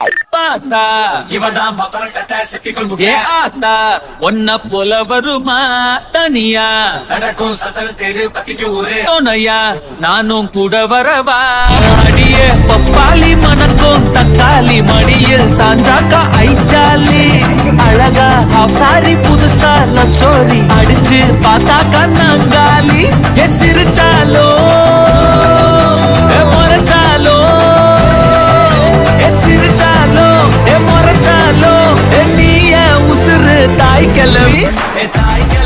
பார்த்தா இவதான் பப்பரம் கட்ட சிப்பிக்குள் ஏ முக்கிய ஆத்தா ஒன்ன போல வருமா தனியா? நடக்கும் சதல் தெரு பத்திக்கு ஊரு. துணையா நானும் கூட வரவா? அடியே பப்பாளி மணக்கும் தக்காளி மடியில் சாஞ்சாக்கா ஐச்சாலி அழகா சாரி புதுசா லவ் ஸ்டோரி அடிச்சு பார்த்தாக்கா சிரிச்சாலோ It's I